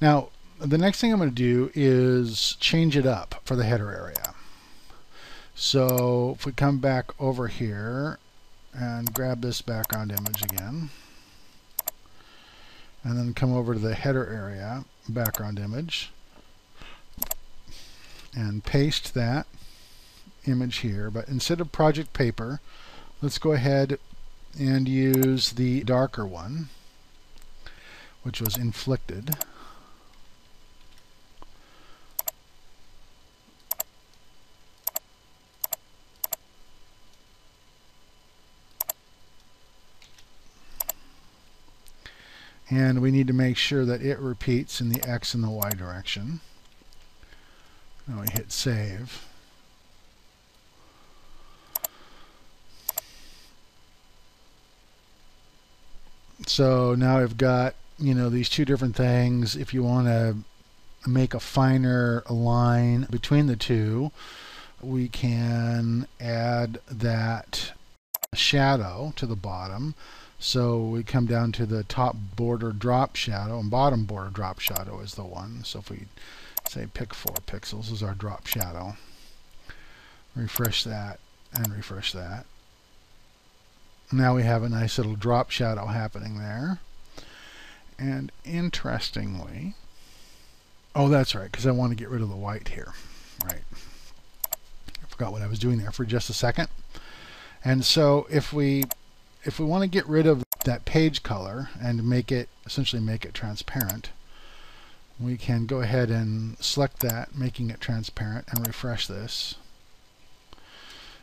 Now, the next thing I'm going to do is change it up for the header area. So if we come back over here and grab this background image again, and then come over to the header area, background image, and paste that image here. But instead of project paper, let's go ahead and use the darker one, which was inflicted. And we need to make sure that it repeats in the X and the Y direction. Now we hit save. So now I've got, you know, these two different things. If you want to make a finer line between the two, we can add that shadow to the bottom. So we come down to the top border drop shadow and bottom border drop shadow is the one. So if we say pick 4 pixels is our drop shadow. Refresh that and refresh that. Now we have a nice little drop shadow happening there. And interestingly, oh that's right, because I want to get rid of the white here. Right. I forgot what I was doing there for just a second. And so if we if we want to get rid of that page color and make it essentially make it transparent we can go ahead and select that making it transparent and refresh this.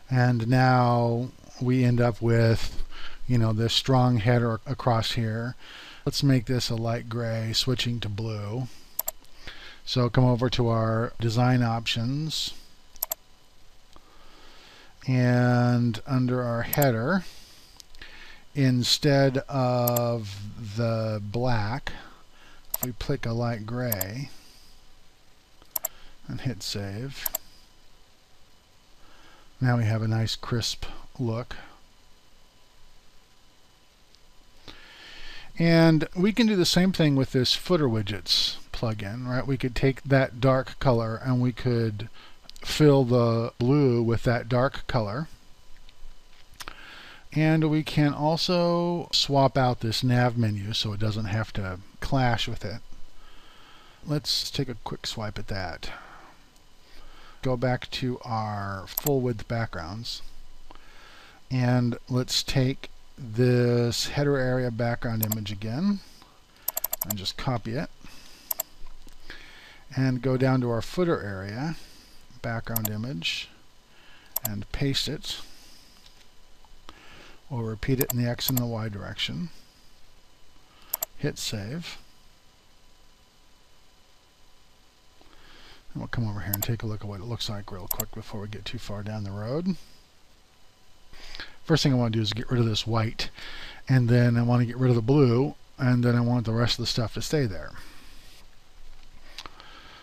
And now we end up with you know this strong header across here. Let's make this a light gray switching to blue. So come over to our design options and under our header instead of the black, we click a light gray and hit save, now we have a nice crisp look. And we can do the same thing with this footer widgets plugin, right? We could take that dark color and we could fill the blue with that dark color and we can also swap out this nav menu so it doesn't have to clash with it. Let's take a quick swipe at that. Go back to our full width backgrounds and let's take this header area background image again and just copy it and go down to our footer area background image and paste it We'll repeat it in the X and the Y direction. Hit save. And we'll come over here and take a look at what it looks like real quick before we get too far down the road. First thing I want to do is get rid of this white and then I want to get rid of the blue and then I want the rest of the stuff to stay there.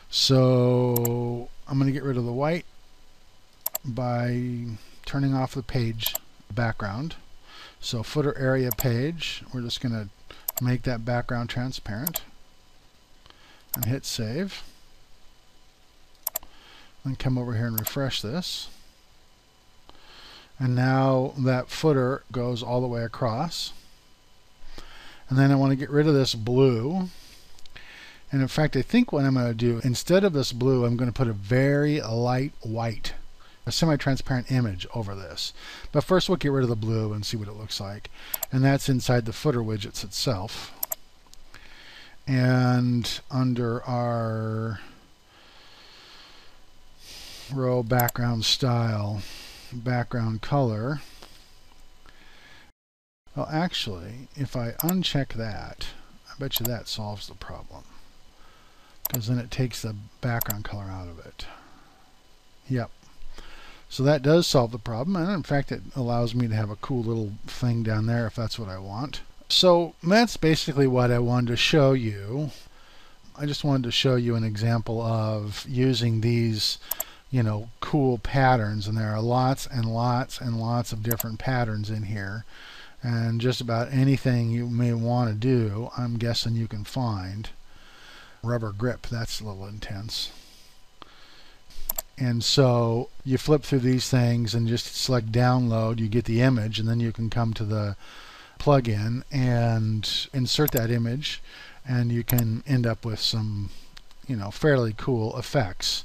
So I'm going to get rid of the white by turning off the page background so footer area page, we're just going to make that background transparent and hit save. Then come over here and refresh this. And now that footer goes all the way across. And then I want to get rid of this blue. And in fact, I think what I'm going to do, instead of this blue, I'm going to put a very light white a semi-transparent image over this. But first we'll get rid of the blue and see what it looks like. And that's inside the footer widgets itself. And under our row background style, background color, well actually, if I uncheck that, I bet you that solves the problem. Because then it takes the background color out of it. Yep, so that does solve the problem, and in fact, it allows me to have a cool little thing down there if that's what I want. So that's basically what I wanted to show you. I just wanted to show you an example of using these, you know, cool patterns, and there are lots and lots and lots of different patterns in here. And just about anything you may want to do, I'm guessing you can find. Rubber grip. That's a little intense. And so you flip through these things and just select download, you get the image, and then you can come to the plugin and insert that image, and you can end up with some, you know, fairly cool effects.